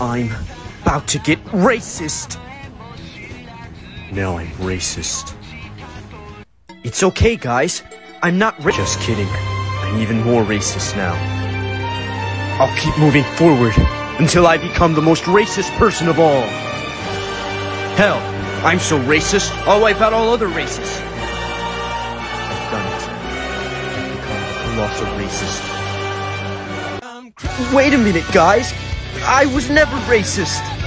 I'm about to get racist. Now I'm racist. It's okay, guys. I'm not ra- Just kidding. I'm even more racist now. I'll keep moving forward until I become the most racist person of all. Hell, I'm so racist, I'll wipe out all other races. I've done it. I've become the colossal racist. Wait a minute, guys. I was never racist.